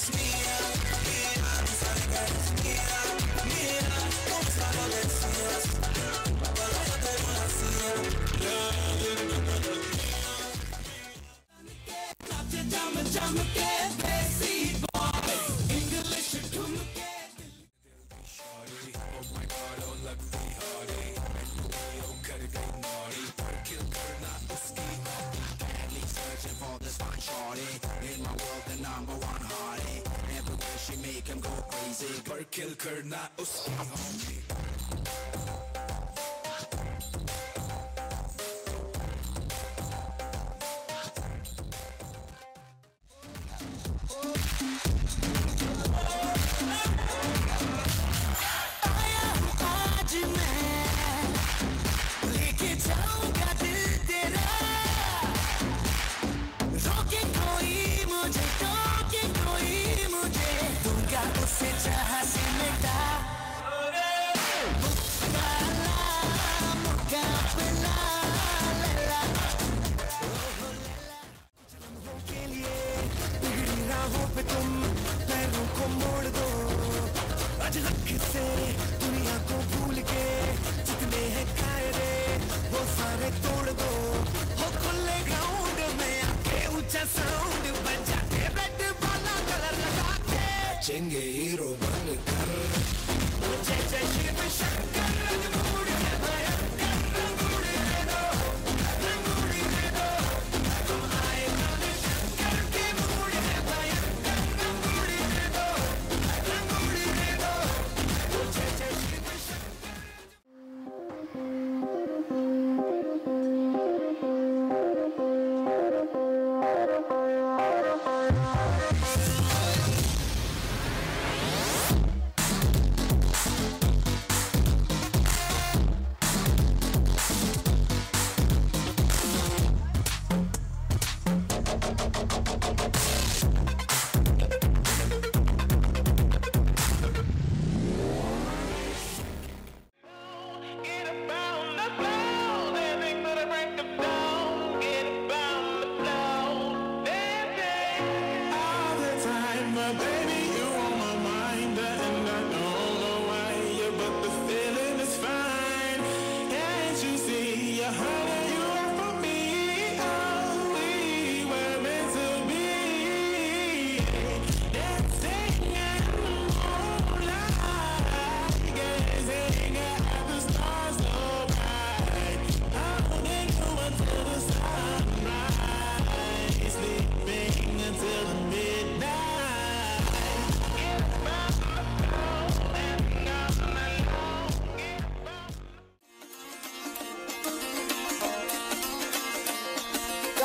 Trust me. Kırna uski homie. से दुनिया को भूल के जितने हैं कायदे वो सारे तोड़ दो। वो खुले ग्राउंड में आके ऊँचा साउंड बजा के रेड वाला कलर लगा के बचेंगे हीरो।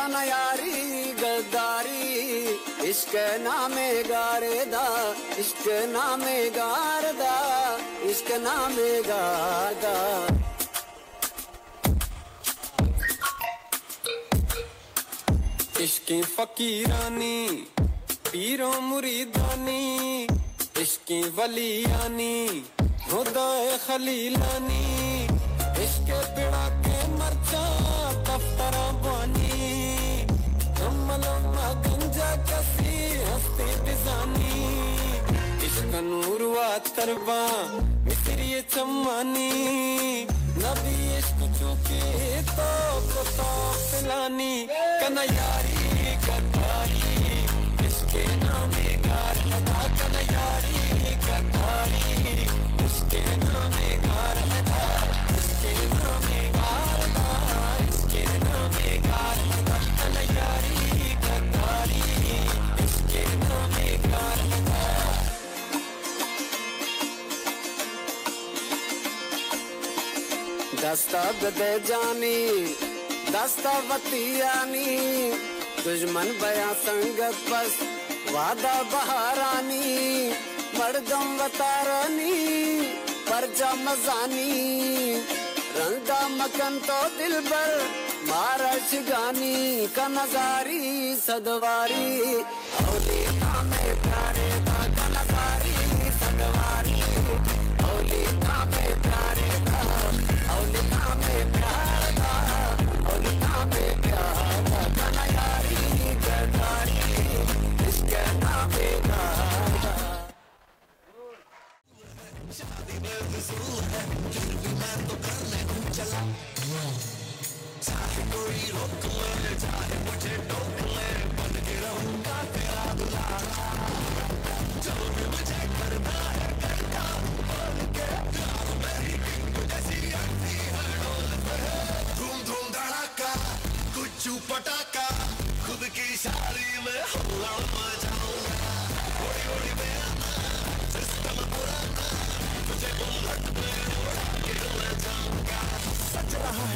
न गद्दारी इश्क नामे गारदा इश्क नामे गारदा इश्क नामे गारदा। इश्की फकीरानी, पीरों मुरीदानी इश्की वलियानी, खुदा खलीलानी इश्क पिड़ाके ते निजामी इश्क नूर तरबा मिसरी चमानी नबी इश्क चुके तो को तो कना यारी दस्ता गदे जानी, दस्ता वतियानी, दुश्मन बया संगत बस वादा बहारानी मरदम बतारानी पर जम जानी रंगा मकन तो दिल भर मारा शिगानी, का नजारी सदवारी। प्यारे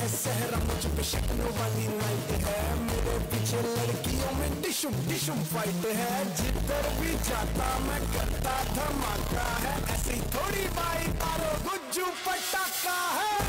सहरा मुझ पे शक्नो वाली लाइट है। मेरे पीछे लड़कियों में डिशुम डिशुम फाइट है। जिधर भी जाता मैं करता धमाका है। ऐसी थोड़ी बाई तारो गुज्जू पटाखा है।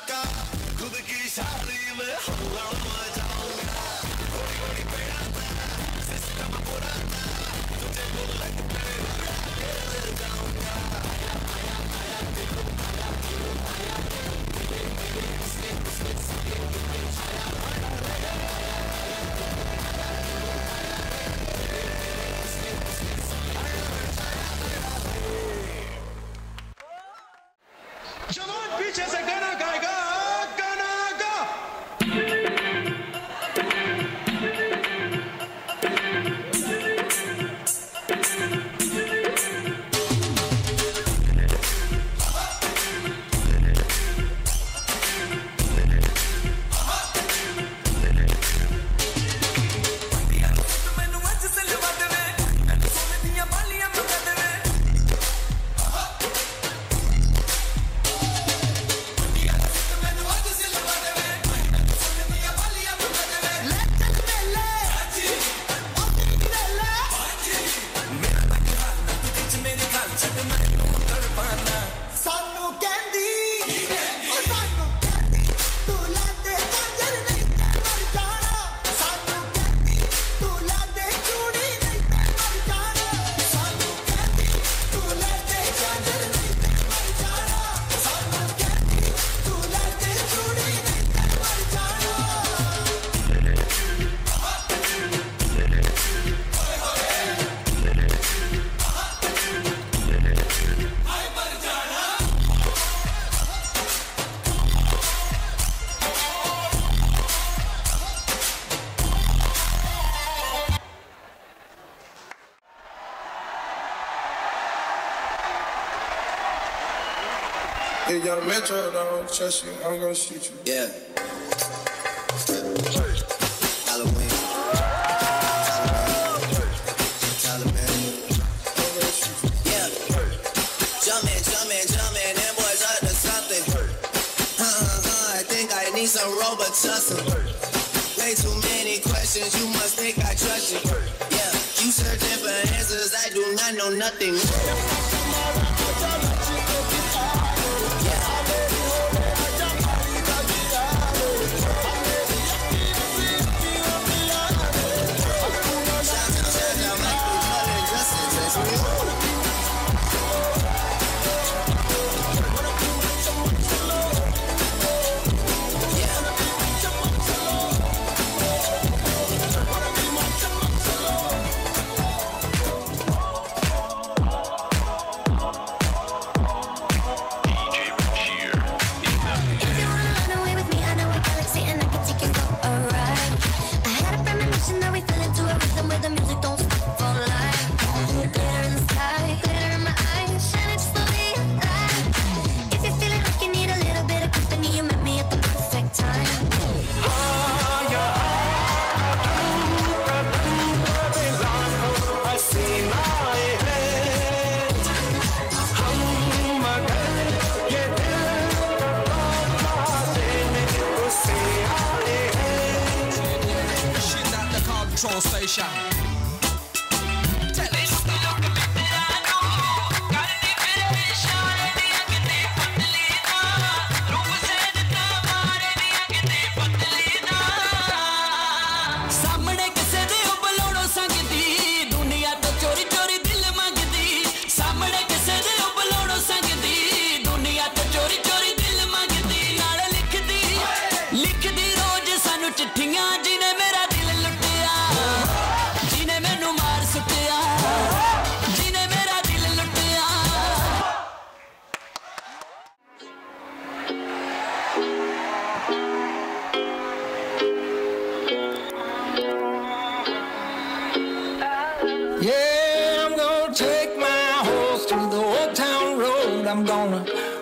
Yeah. got a metro, I trust you, I'm gonna shoot you. Yeah. Way too many questions, you must think I trust you. Yeah, you searching for answers, I do not know nothing.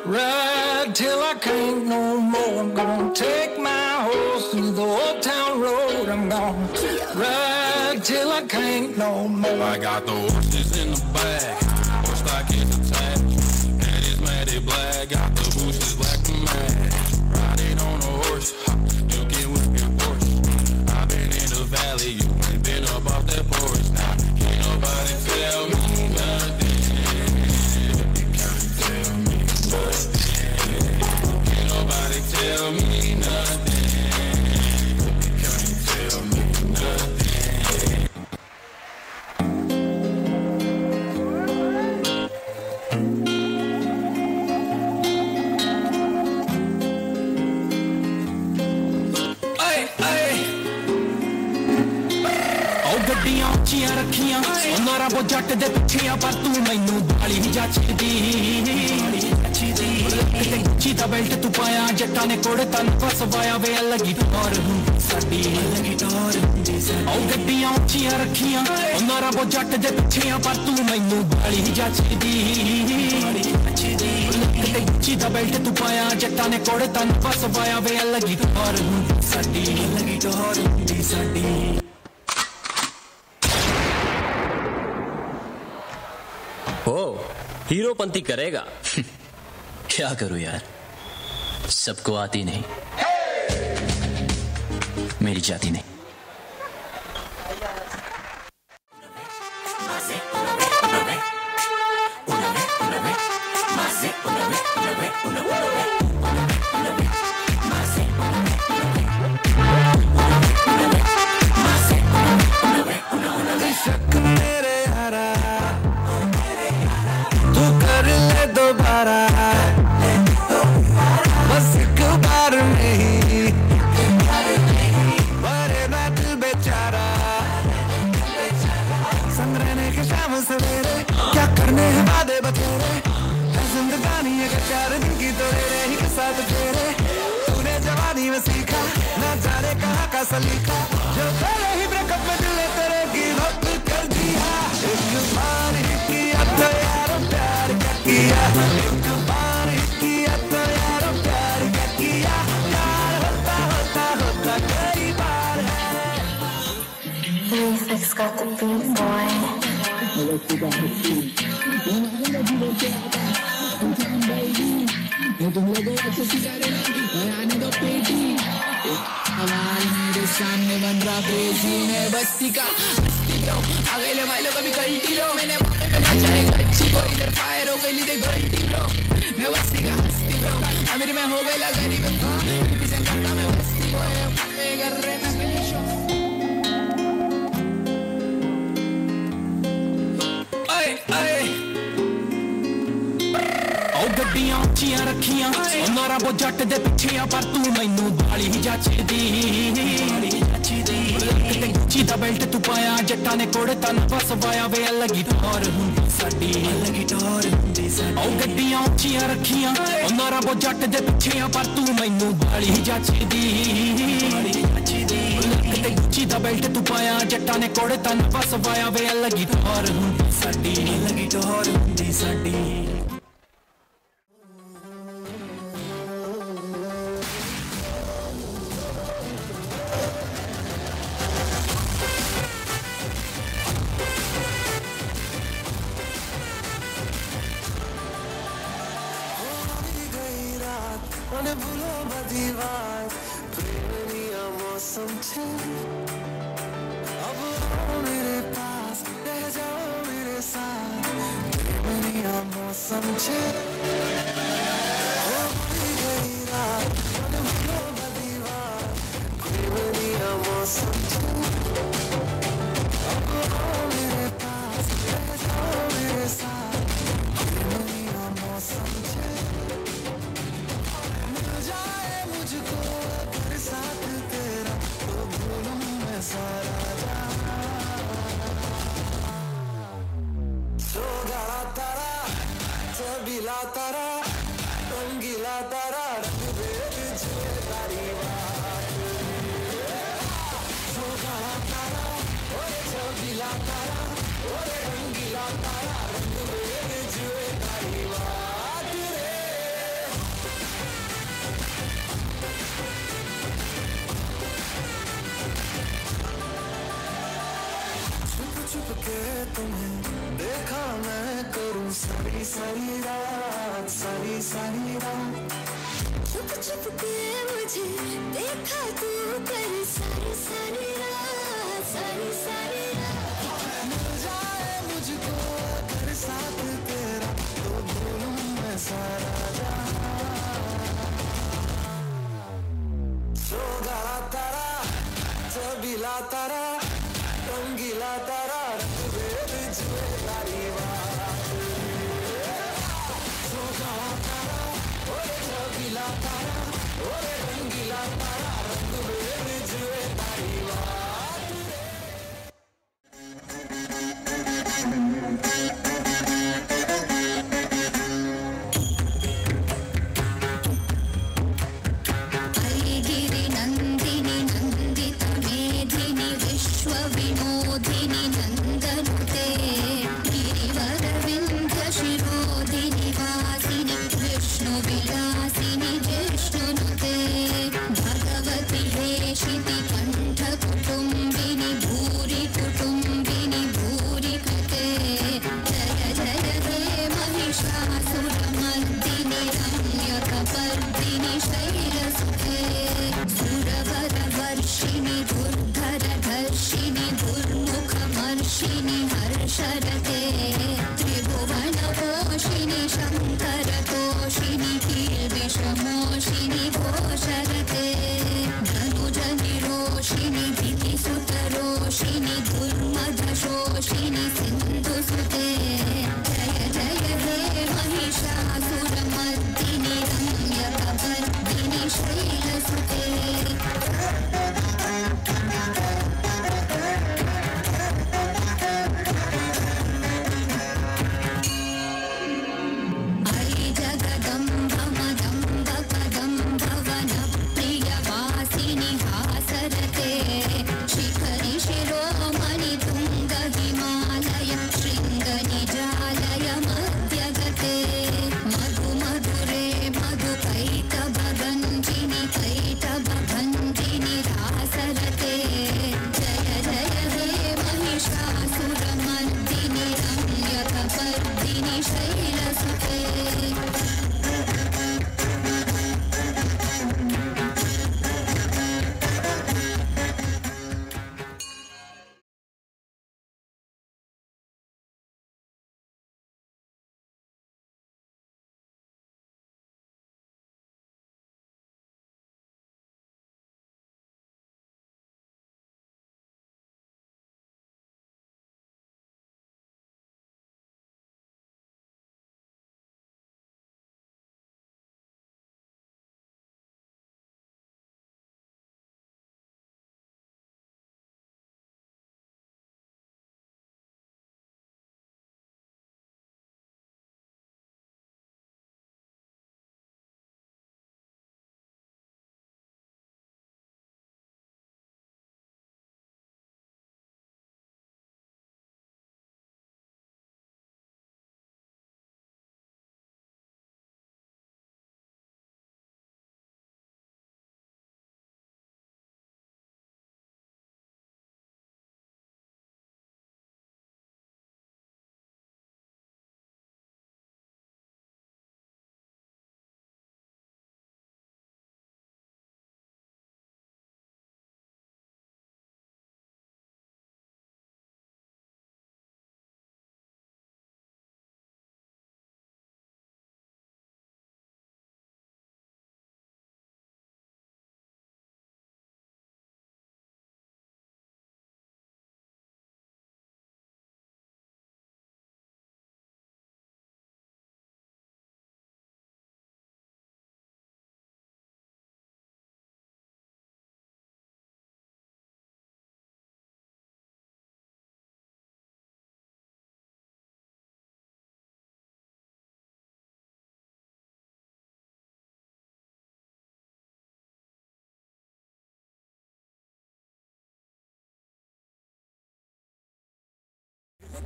Ride till I can't no more. I'm gonna take my horse to the old town road. I'm gonna ride till I can't no more. I got the horses in the back, horse stock is attached, and it's matted black. Got the bushes black to match. ਨੇ ਕੋੜੇ ਤਨ ਫਸਵਾਇਆ ਵੇ ਲੱਗੀ ਟੋਰ ਹੁੰਦੀ ਸਾਡੀ ਲੱਗੀ ਟੋਰ ਹੁੰਦੀ ਸਾਡੀ ਉਹ ਗੱਡੀਆਂ ਉੱਚੀਆਂ ਰੱਖੀਆਂ ਉਹਨਾਂ ਰੱਬੋ ਜੱਟ ਦੇ ਪਿੱਛੇ ਪਰ ਤੂੰ ਮੈਨੂੰ ਬਾਲੀ ਹੀ ਜੱਚਦੀ ਕਿਤੇ ਉੱਚੀ ਦਾ ਬੈਲਟ ਤੂੰ ਪਾਇਆ ਜੱਟਾਂ ਨੇ ਕੋੜੇ ਤਨ ਫਸਵਾਇਆ ਵੇ ਲੱਗੀ ਟੋਰ ਹੁੰਦੀ ਸਾਡੀ ਲੱਗੀ ਟੋਰ ਹੁੰਦੀ ਸਾਡੀ ओ हीरोपंती करेगा क्या करूं यार सबको आती नहीं। मेरी जाती नहीं। अगर चार दिन की तो ही के साथ तेरे तूने जवानी में सीखा ना जाने कहाँ का सलीका जो तेरे ही ब्रेकअप में दिल तेरे गिव अप कर दिया एक बार ही किया तो यार प्यार क्या किया एक बार ही किया तो यार प्यार क्या किया प्यार होता होता होता कई बार Music's got the beat, boy. सवाल मेरे सामने बन रहा क्रेजी है बस्ती का अगले वालों कभी गलती लो मैंने वहाँ पे बचा है अच्छी को इधर फायर हो गई दे गलती लो मैं बस्ती का हस्ती लो अमीर में हो गई करता मैं को कर ਉਹ ਉੱਚੀਆਂ ਰੱਖੀਆਂ। ਉਹਨਾਂ ਰੱਬੋ ਜੱਟ ਦੇ ਪਿੱਛੇ ਆ ਪਰ ਤੂੰ ਮੈਨੂੰ ਬਾਲੀ ਹੀ ਜੱਚਦੀ। ਕਿਤੇ ਉੱਚੀ ਦਾ ਬੈਲਟ ਤੂੰ ਪਾਇਆ। ਜੱਟਾਂ ਨੇ ਕੋੜੇ ਤਨ ਫਸਵਾਇਆ ਵੇ ਲੱਗੀ ਟੋਰ ਹੁੰਦੀ ਸਾਡੀ। ਲੱਗੀ ਟੋਰ ਹੁੰਦੀ ਸਾਡੀ। ਉਹ ਗੱਡੀਆਂ ਉੱਚੀਆਂ ਰੱਖੀਆਂ। ਉਹਨਾਂ ਰੱਬੋ ਜੱਟ ਦੇ ਪਿੱਛੇ ਆ ਪਰ ਤੂੰ ਮੈਨੂੰ ਬਾਲੀ ਹੀ ਜੱਚਦੀ। ਕਿਤੇ ਉੱਚੀ ਦਾ ਬੈਲਟ ਤੂੰ ਪਾਇਆ। ਜੱਟਾਂ ਨੇ ਕੋੜੇ ਤਨ ਫਸਵਾਇਆ ਵੇ ਲੱਗੀ ਟੋਰ ਹੁੰਦੀ ਸਾਡੀ। ਲੱਗੀ ਟੋਰ ਹੁੰਦੀ ਸਾਡੀ। जान भूलो बदीवार प्रेमनिया मौसम छे। अब आओ मेरे पास, रह जाओ मेरे साथ। प्रेमनिया मौसम छे। सारी रात सारी सारी रात चुप चुप के मुझे देखा तू कर सारी सारी रात सारी सारी रात मिल जाए मुझको अगर साथ तेरा तो मैं सारा जहाँ तारा जबीला तारा रंगीला तारा basura.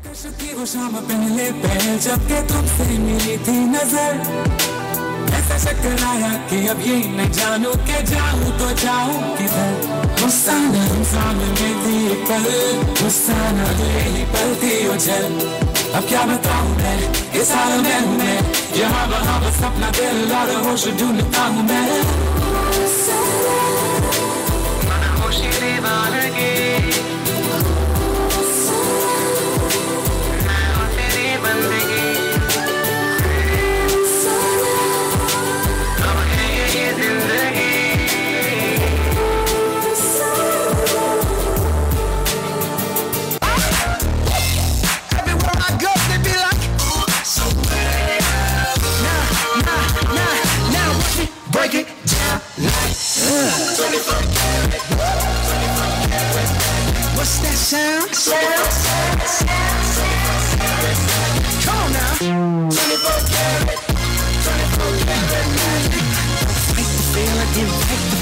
थी वो शाम पहले पहल जबकि तुमसे मिली थी नज़र ऐसा चक्कर आया कि अब ये न जानू के जाऊँ तो जाऊ किधर गुस्सा न हम सामने थी पल गुस्सा न यही पल थी उछल अब क्या बताऊँ मैं इस हाल में हूँ मैं यहाँ वहाँ बस अपना दिल और होश ढूंढता हूँ मैं होशी दीवानगी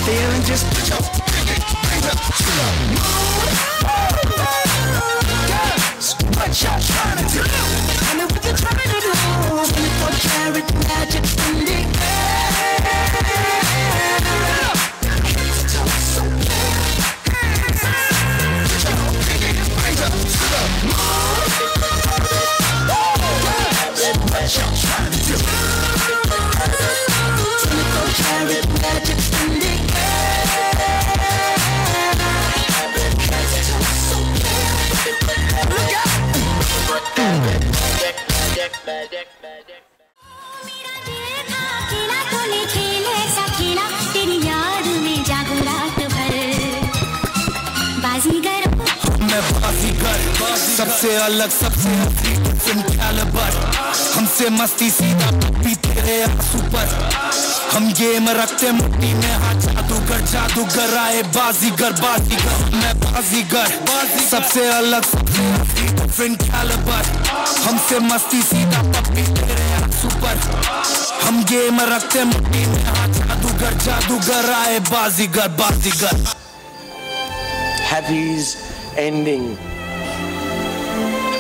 feeling, just put your pinky up, to the moon. सबसे अलग, सबसे कैलिबर। हमसे मस्ती सीधा पी तेरे सुपर हम गेम रखते मुट्टी में हाथ, जादूगर जादूगर आए बाजीगर बाजीगर। मैं बाजीगर सबसे अलग डिफरेंट हमसे मस्ती सीधा, पप्पी तेरे सुपर हम गेम रखते मुट्टी में हाथ, जादूगर जादूगर आए बाजीगर बाजीगर। Happy's ending.